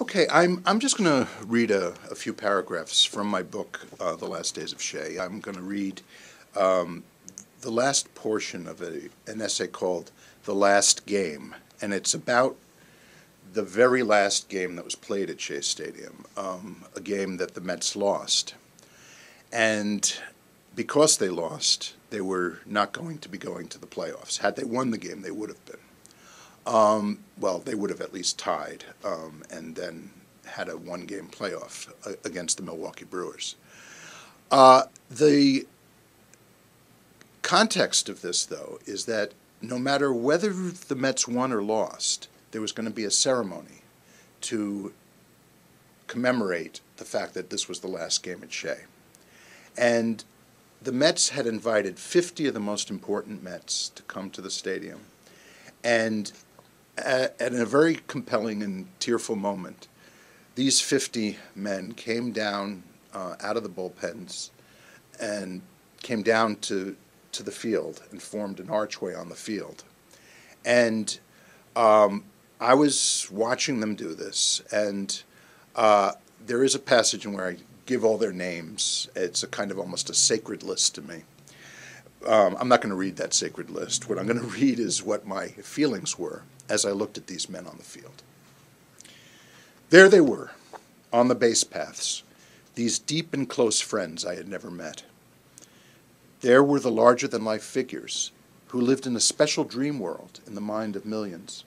Okay, I'm, I'm just going to read a, a few paragraphs from my book, uh, The Last Days of Shea. I'm going to read um, the last portion of a, an essay called The Last Game, and it's about the very last game that was played at Shea Stadium, um, a game that the Mets lost. And because they lost, they were not going to be going to the playoffs. Had they won the game, they would have been. Um, well, they would have at least tied um, and then had a one game playoff uh, against the Milwaukee Brewers. Uh, the context of this, though, is that no matter whether the Mets won or lost, there was going to be a ceremony to commemorate the fact that this was the last game at Shea. And the Mets had invited 50 of the most important Mets to come to the stadium. And at, at a very compelling and tearful moment, these 50 men came down uh, out of the bullpens and came down to, to the field and formed an archway on the field. And um, I was watching them do this, and uh, there is a passage in where I give all their names. It's a kind of almost a sacred list to me. Um, I'm not going to read that sacred list. What I'm going to read is what my feelings were as I looked at these men on the field. There they were, on the base paths, these deep and close friends I had never met. There were the larger than life figures who lived in a special dream world in the mind of millions.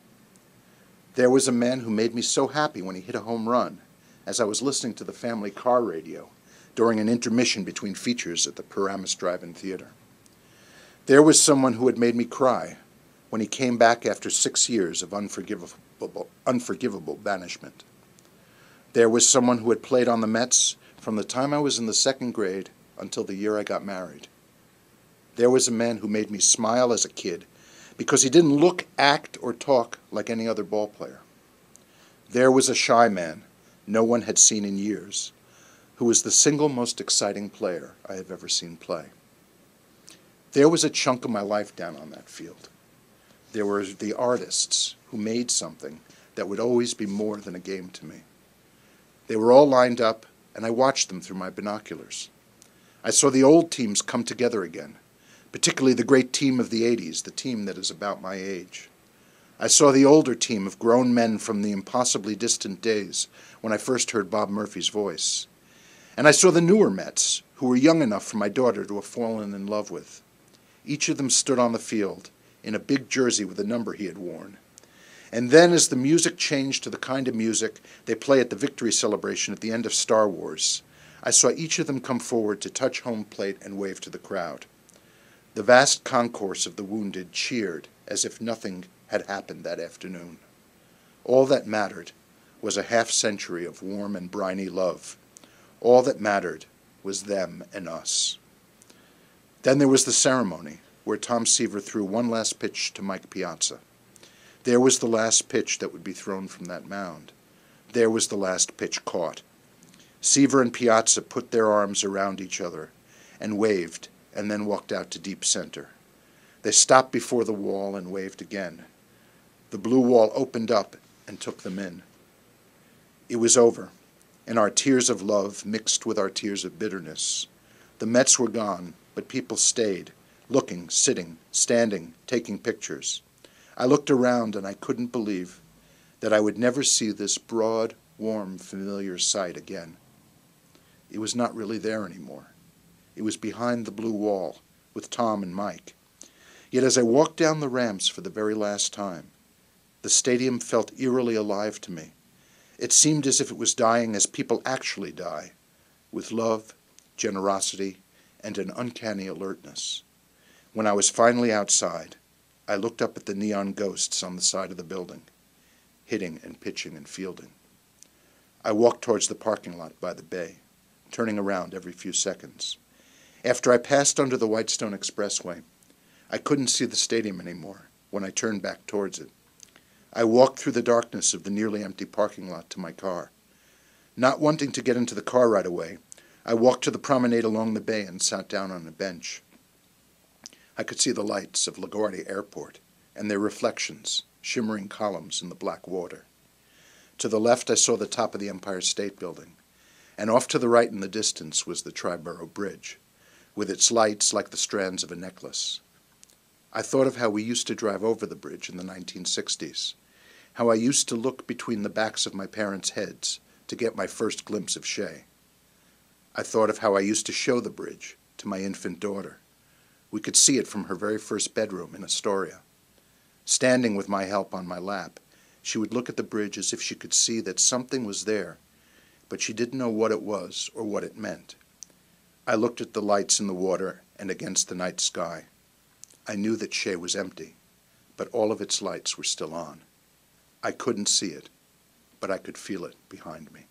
There was a man who made me so happy when he hit a home run as I was listening to the family car radio during an intermission between features at the Paramus Drive-In Theater. There was someone who had made me cry when he came back after six years of unforgivable, unforgivable banishment. There was someone who had played on the Mets from the time I was in the second grade until the year I got married. There was a man who made me smile as a kid because he didn't look, act, or talk like any other ball player. There was a shy man no one had seen in years who was the single most exciting player I have ever seen play. There was a chunk of my life down on that field. There were the artists who made something that would always be more than a game to me. They were all lined up, and I watched them through my binoculars. I saw the old teams come together again, particularly the great team of the 80s, the team that is about my age. I saw the older team of grown men from the impossibly distant days when I first heard Bob Murphy's voice. And I saw the newer Mets, who were young enough for my daughter to have fallen in love with. Each of them stood on the field, in a big jersey with a number he had worn. And then, as the music changed to the kind of music they play at the victory celebration at the end of Star Wars, I saw each of them come forward to touch home plate and wave to the crowd. The vast concourse of the wounded cheered as if nothing had happened that afternoon. All that mattered was a half century of warm and briny love. All that mattered was them and us. Then there was the ceremony, where Tom Seaver threw one last pitch to Mike Piazza. There was the last pitch that would be thrown from that mound. There was the last pitch caught. Seaver and Piazza put their arms around each other and waved and then walked out to deep center. They stopped before the wall and waved again. The blue wall opened up and took them in. It was over, and our tears of love mixed with our tears of bitterness. The Mets were gone, but people stayed looking, sitting, standing, taking pictures. I looked around and I couldn't believe that I would never see this broad, warm, familiar sight again. It was not really there anymore. It was behind the blue wall with Tom and Mike. Yet as I walked down the ramps for the very last time, the stadium felt eerily alive to me. It seemed as if it was dying as people actually die, with love, generosity, and an uncanny alertness. When I was finally outside, I looked up at the neon ghosts on the side of the building, hitting and pitching and fielding. I walked towards the parking lot by the bay, turning around every few seconds. After I passed under the Whitestone Expressway, I couldn't see the stadium anymore when I turned back towards it. I walked through the darkness of the nearly empty parking lot to my car. Not wanting to get into the car right away, I walked to the promenade along the bay and sat down on a bench. I could see the lights of LaGuardia Airport and their reflections, shimmering columns in the black water. To the left, I saw the top of the Empire State Building, and off to the right in the distance was the Triborough Bridge, with its lights like the strands of a necklace. I thought of how we used to drive over the bridge in the 1960s, how I used to look between the backs of my parents' heads to get my first glimpse of Shea. I thought of how I used to show the bridge to my infant daughter. We could see it from her very first bedroom in Astoria. Standing with my help on my lap, she would look at the bridge as if she could see that something was there, but she didn't know what it was or what it meant. I looked at the lights in the water and against the night sky. I knew that Shea was empty, but all of its lights were still on. I couldn't see it, but I could feel it behind me.